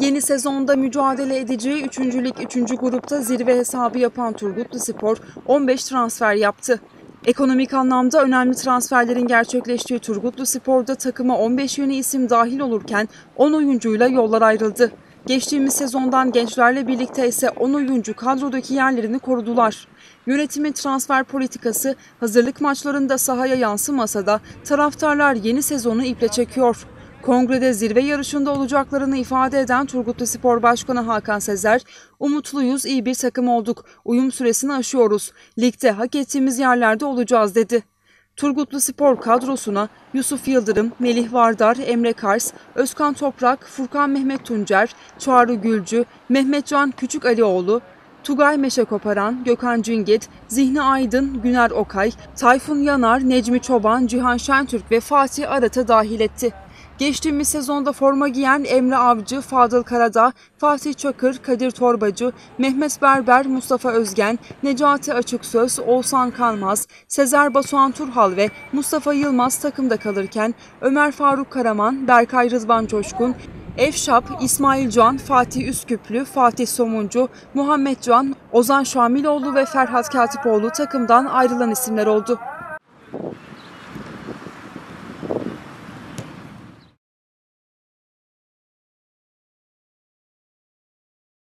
Yeni sezonda mücadele edeceği 3. Lig 3. grupta zirve hesabı yapan Turgutlu Spor 15 transfer yaptı. Ekonomik anlamda önemli transferlerin gerçekleştiği Turgutlu Spor'da takıma 15 yeni isim dahil olurken 10 oyuncuyla yollar ayrıldı. Geçtiğimiz sezondan gençlerle birlikte ise 10 oyuncu kadrodaki yerlerini korudular. Yönetimin transfer politikası hazırlık maçlarında sahaya yansımasa da taraftarlar yeni sezonu iple çekiyor. Kongrede zirve yarışında olacaklarını ifade eden Turgutlu Spor Başkanı Hakan Sezer, "Umutluyuz, iyi bir takım olduk. Uyum süresini aşıyoruz. Ligde hak ettiğimiz yerlerde olacağız." dedi. Turgutlu Spor kadrosuna Yusuf Yıldırım, Melih Vardar, Emre Kars, Özkan Toprak, Furkan Mehmet Tuncer, Çağrı Gülcü, Mehmetcan Küçük Alioğlu, Tugay Meşe Koparan, Gökhan Cingit, Zihni Aydın, Güner Okay, Tayfun Yanar, Necmi Çoban, Cihan Şentürk ve Fatih Arat'ı dahil etti. Geçtiğimiz sezonda forma giyen Emre Avcı, Fadıl Karadağ, Fatih Çakır, Kadir Torbacı, Mehmet Berber, Mustafa Özgen, Necati Açıksöz, Oğuzhan Kalmaz, Sezer Batuhan Turhal ve Mustafa Yılmaz takımda kalırken Ömer Faruk Karaman, Berkay Rızvan Coşkun, Efşap, İsmail Can, Fatih Üsküplü, Fatih Somuncu, Muhammed Can, Ozan Şamiloğlu ve Ferhat Katipoğlu takımdan ayrılan isimler oldu.